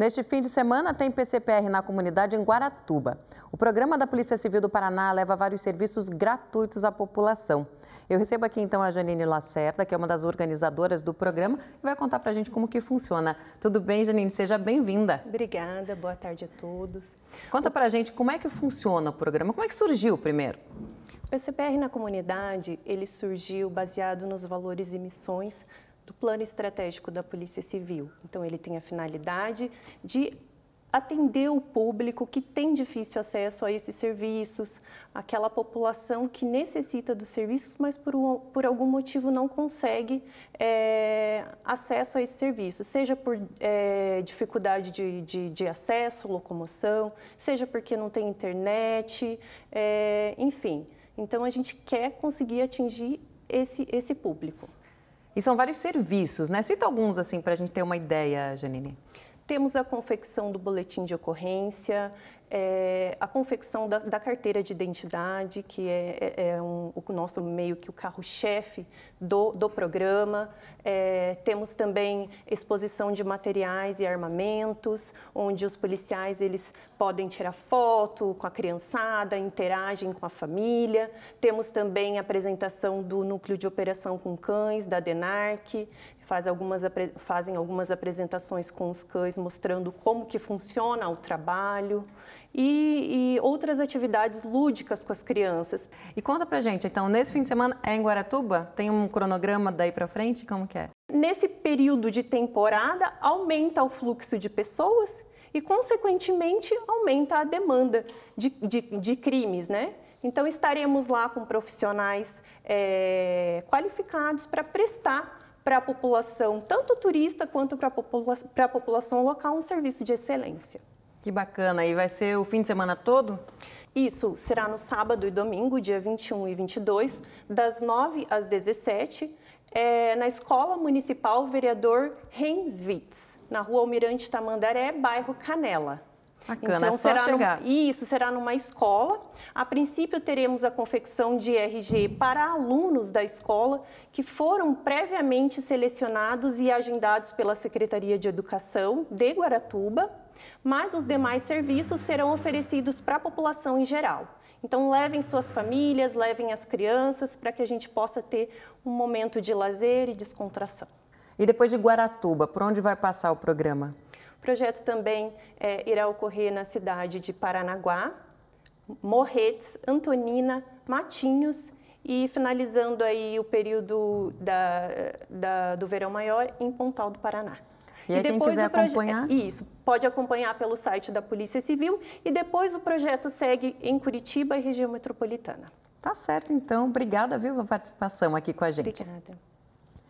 Neste fim de semana tem PCPR na comunidade em Guaratuba. O programa da Polícia Civil do Paraná leva vários serviços gratuitos à população. Eu recebo aqui então a Janine Lacerda, que é uma das organizadoras do programa, e vai contar para a gente como que funciona. Tudo bem, Janine? Seja bem-vinda. Obrigada, boa tarde a todos. Conta para a gente como é que funciona o programa, como é que surgiu primeiro? O PCPR na comunidade, ele surgiu baseado nos valores e missões do plano estratégico da Polícia Civil. Então, ele tem a finalidade de atender o público que tem difícil acesso a esses serviços, aquela população que necessita dos serviços, mas por, por algum motivo não consegue é, acesso a esses serviços, seja por é, dificuldade de, de, de, acesso, locomoção, seja porque não tem internet, é, enfim. Então, a gente quer conseguir atingir esse, esse público. E são vários serviços, né? Cita alguns assim para a gente ter uma ideia, Janine. Temos a confecção do boletim de ocorrência, é, a confecção da, da, carteira de identidade, que é, é, é um, o nosso meio que o carro-chefe do, do programa. É, temos também exposição de materiais e armamentos, onde os policiais eles podem tirar foto com a criançada, interagem com a família. Temos também a apresentação do núcleo de operação com cães da DENARC, faz algumas, fazem algumas apresentações com os cães mostrando como que funciona o trabalho e, e, outras atividades lúdicas com as crianças. E conta pra gente, então, nesse fim de semana é em Guaratuba? Tem um cronograma daí para frente? Como que é? Nesse período de temporada, aumenta o fluxo de pessoas e, consequentemente, aumenta a demanda de, de, de crimes, né? Então, estaremos lá com profissionais é, qualificados para prestar para a população, tanto turista quanto para a popula população local, um serviço de excelência. Que bacana. E vai ser o fim de semana todo? Isso, será no sábado e domingo, dia 21 e 22, das 9 às 17, é, na Escola Municipal Vereador Renswitz, na rua Almirante Tamandaré, bairro Canela. Bacana, então, é só chegar. Numa, isso, será numa escola. A princípio, teremos a confecção de RG para alunos da escola que foram previamente selecionados e agendados pela Secretaria de Educação de Guaratuba mas os demais serviços serão oferecidos para a população em geral. Então, levem suas famílias, levem as crianças, para que a gente possa ter um momento de lazer e descontração. E depois de Guaratuba, por onde vai passar o programa? O projeto também é, irá ocorrer na cidade de Paranaguá, Morretes, Antonina, Matinhos e finalizando aí o período da, da, do verão maior em Pontal do Paraná. E, e quem quiser acompanhar? Isso, pode acompanhar pelo site da Polícia Civil e depois o projeto segue em Curitiba e região metropolitana. Tá certo, então. Obrigada, viu, pela participação aqui com a gente. Obrigada.